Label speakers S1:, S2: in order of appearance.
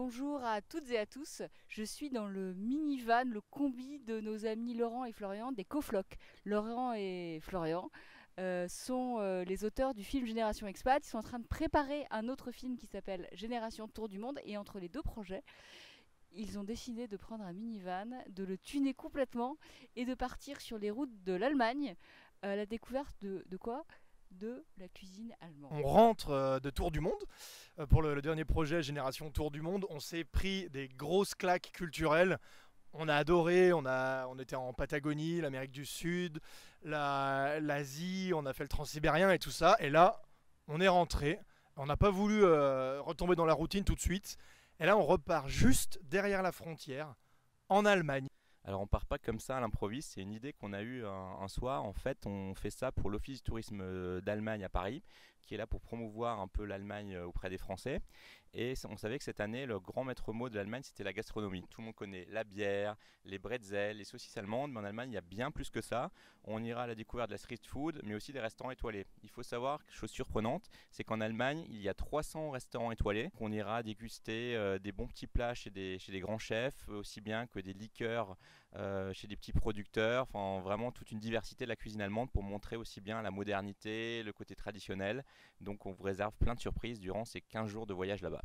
S1: Bonjour à toutes et à tous. Je suis dans le minivan, le combi de nos amis Laurent et Florian des Cofloc. Laurent et Florian euh, sont euh, les auteurs du film Génération Expat. Ils sont en train de préparer un autre film qui s'appelle Génération Tour du Monde. Et entre les deux projets, ils ont décidé de prendre un minivan, de le tuner complètement et de partir sur les routes de l'Allemagne à la découverte de quoi? De la cuisine allemande.
S2: On rentre euh, de Tour du Monde. Euh, pour le, dernier projet Génération Tour du Monde, on s'est pris des grosses claques culturelles. On a adoré, on, a, on était en Patagonie, l'Amérique du Sud, la- l'Asie, on a fait le transsibérien et tout ça. Et là, on est rentré. On n'a pas voulu euh, retomber dans la routine tout de suite. Et là, on repart juste derrière la frontière, en Allemagne.
S3: Alors on part pas comme ça à l'improviste, c'est une idée qu'on a eue un, un soir. En fait, on fait ça pour l'Office du tourisme euh, d'Allemagne à Paris, qui est là pour promouvoir un peu l'Allemagne euh, auprès des Français. Et on savait que cette année, le grand maître mot de l'Allemagne, c'était la gastronomie. Tout le monde connaît la bière, les bretzels, les saucisses allemandes, mais en Allemagne, il y a bien plus que ça. On ira à la découverte de la street food, mais aussi des restaurants étoilés. Il faut savoir, chose surprenante, c'est qu'en Allemagne, il y a 300 restaurants étoilés qu'on ira déguster euh, des bons petits plats chez des, chez des grands chefs, aussi bien que des liqueurs euh, chez des petits producteurs, enfin vraiment toute une diversité de la cuisine allemande pour montrer aussi bien la modernité, le côté traditionnel. Donc on vous réserve plein de surprises durant ces 15 jours de voyage là-bas.